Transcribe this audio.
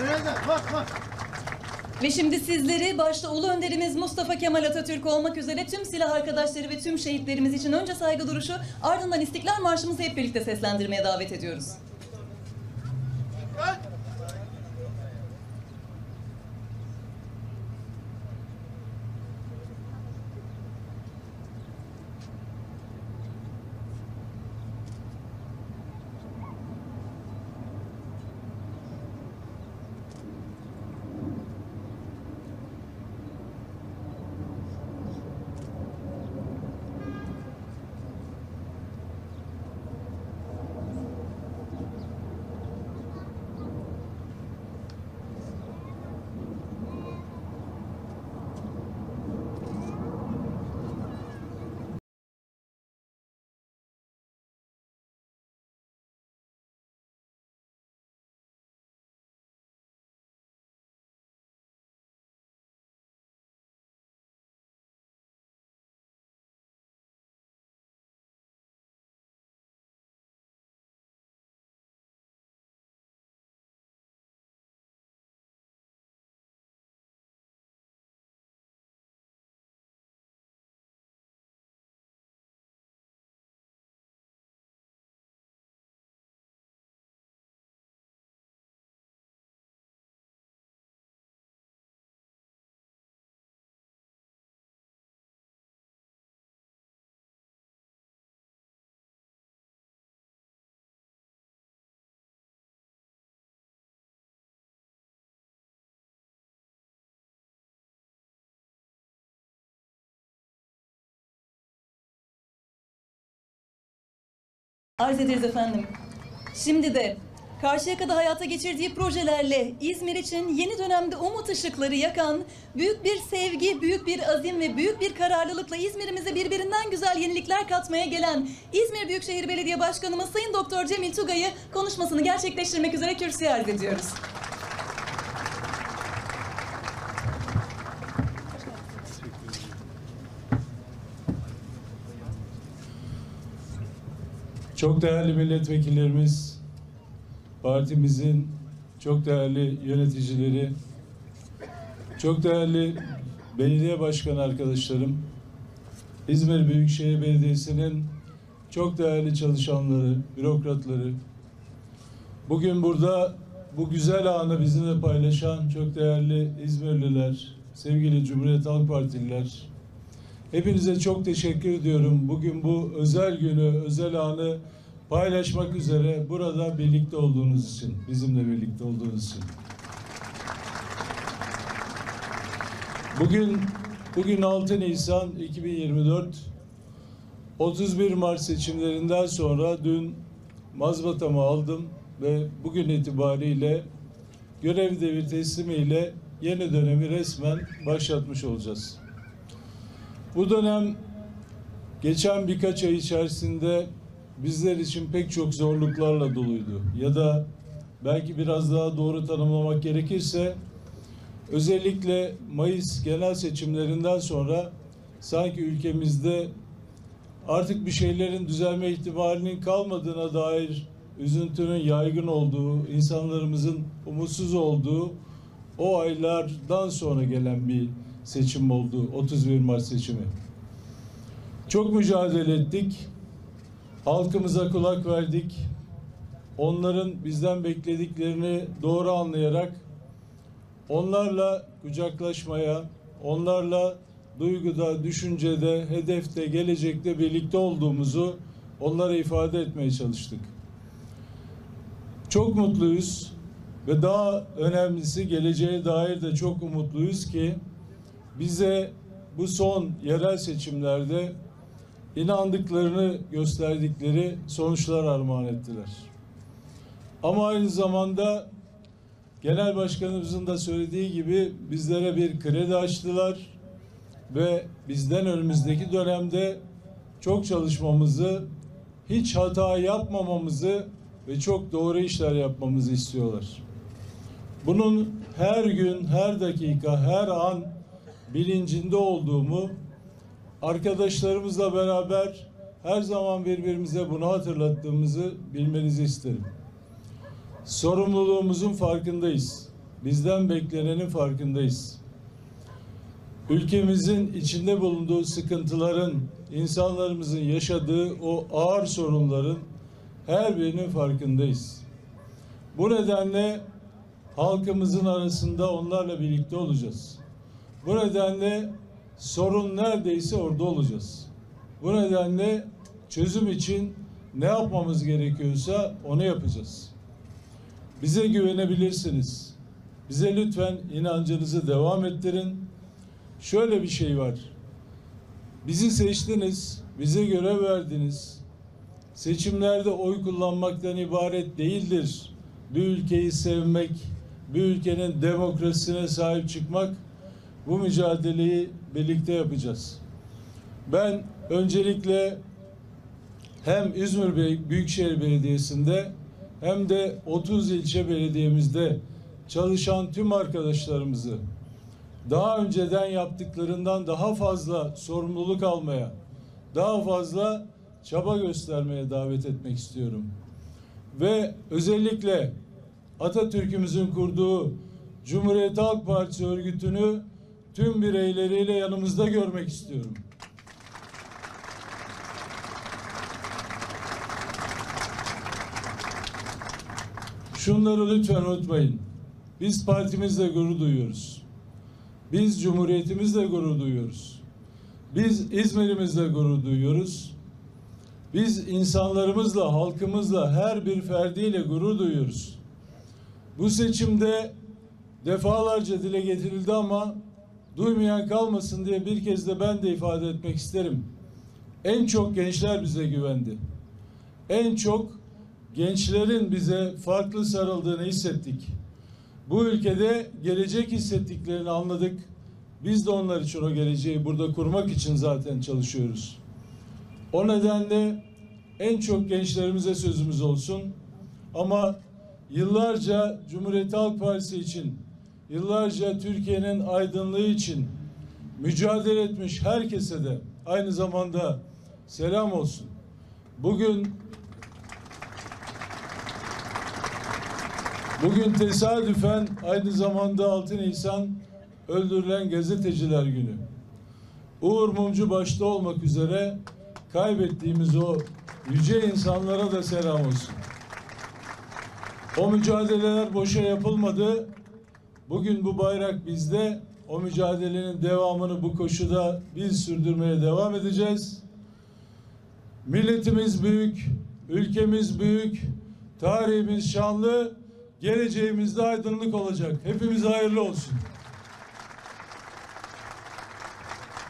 Nerede? Bak bak. Ve şimdi sizleri başta Ulu Önderimiz Mustafa Kemal Atatürk olmak üzere tüm silah arkadaşları ve tüm şehitlerimiz için önce saygı duruşu ardından İstiklal Marşımızı hep birlikte seslendirmeye davet ediyoruz. Arz ederiz efendim. Şimdi de Karşıyaka'da hayata geçirdiği projelerle İzmir için yeni dönemde umut ışıkları yakan, büyük bir sevgi, büyük bir azim ve büyük bir kararlılıkla İzmir'imize birbirinden güzel yenilikler katmaya gelen İzmir Büyükşehir Belediye Başkanımız Sayın Doktor Cemil Tugay'ı konuşmasını gerçekleştirmek üzere kürsüye arz ediyoruz. Çok değerli milletvekillerimiz, partimizin çok değerli yöneticileri, çok değerli belediye başkan arkadaşlarım, İzmir Büyükşehir Belediyesi'nin çok değerli çalışanları, bürokratları, bugün burada bu güzel anı bizimle paylaşan çok değerli İzmirliler, sevgili Cumhuriyet Halk Partililer, Hepinize çok teşekkür ediyorum. Bugün bu özel günü, özel anı paylaşmak üzere burada birlikte olduğunuz için, bizimle birlikte olduğunuz için. Bugün bugün 6 Nisan 2024 31 Mart seçimlerinden sonra dün mazbatamı aldım ve bugün itibariyle görev devir teslimiyle yeni dönemi resmen başlatmış olacağız. Bu dönem geçen birkaç ay içerisinde bizler için pek çok zorluklarla doluydu. Ya da belki biraz daha doğru tanımlamak gerekirse özellikle Mayıs genel seçimlerinden sonra sanki ülkemizde artık bir şeylerin düzelme ihtimalinin kalmadığına dair üzüntünün yaygın olduğu, insanlarımızın umutsuz olduğu o aylardan sonra gelen bir seçim oldu. 31 Mart seçimi. Çok mücadele ettik. Halkımıza kulak verdik. Onların bizden beklediklerini doğru anlayarak onlarla kucaklaşmaya, onlarla duyguda, düşüncede, hedefte, gelecekte birlikte olduğumuzu onlara ifade etmeye çalıştık. Çok mutluyuz ve daha önemlisi geleceğe dair de çok umutluyuz ki bize bu son yerel seçimlerde inandıklarını gösterdikleri sonuçlar armağan ettiler. Ama aynı zamanda Genel Başkanımızın da söylediği gibi bizlere bir kredi açtılar ve bizden önümüzdeki dönemde çok çalışmamızı, hiç hata yapmamamızı ve çok doğru işler yapmamızı istiyorlar. Bunun her gün, her dakika, her an bilincinde olduğumu arkadaşlarımızla beraber her zaman birbirimize bunu hatırlattığımızı bilmenizi isterim. Sorumluluğumuzun farkındayız. bizden beklenenin farkındayız. Ülkemizin içinde bulunduğu sıkıntıların, insanlarımızın yaşadığı o ağır sorunların her birinin farkındayız. Bu nedenle halkımızın arasında onlarla birlikte olacağız. Bu nedenle sorun neredeyse orada olacağız. Bu nedenle çözüm için ne yapmamız gerekiyorsa onu yapacağız. Bize güvenebilirsiniz. Bize lütfen inancınızı devam ettirin. Şöyle bir şey var. Bizi seçtiniz, bize görev verdiniz. Seçimlerde oy kullanmaktan ibaret değildir. Bir ülkeyi sevmek, bir ülkenin demokrasisine sahip çıkmak. Bu mücadeleyi birlikte yapacağız. Ben öncelikle hem İzmir Büyükşehir Belediyesi'nde hem de 30 ilçe belediyemizde çalışan tüm arkadaşlarımızı daha önceden yaptıklarından daha fazla sorumluluk almaya, daha fazla çaba göstermeye davet etmek istiyorum. Ve özellikle Atatürk'ümüzün kurduğu Cumhuriyet Halk Partisi örgütünü tüm bireyleriyle yanımızda görmek istiyorum. Şunları lütfen unutmayın. Biz partimizle gurur duyuyoruz. Biz cumhuriyetimizle gurur duyuyoruz. Biz İzmir'imizle gurur duyuyoruz. Biz insanlarımızla, halkımızla, her bir ferdiyle gurur duyuyoruz. Bu seçimde defalarca dile getirildi ama duymayan kalmasın diye bir kez de ben de ifade etmek isterim. En çok gençler bize güvendi. En çok gençlerin bize farklı sarıldığını hissettik. Bu ülkede gelecek hissettiklerini anladık. Biz de onlar için o geleceği burada kurmak için zaten çalışıyoruz. O nedenle en çok gençlerimize sözümüz olsun. Ama yıllarca Cumhuriyet Halk Partisi için, yıllarca Türkiye'nin aydınlığı için mücadele etmiş herkese de aynı zamanda selam olsun. Bugün Bugün tesadüfen aynı zamanda 6 Nisan öldürülen gazeteciler günü. Uğur Mumcu başta olmak üzere kaybettiğimiz o yüce insanlara da selam olsun. O mücadeleler boşa yapılmadı. Bugün bu bayrak bizde. O mücadelenin devamını bu koşuda biz sürdürmeye devam edeceğiz. Milletimiz büyük, ülkemiz büyük, tarihimiz şanlı, geleceğimiz de aydınlık olacak. Hepimize hayırlı olsun.